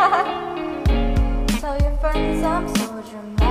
Tell your friends I'm so dramatic.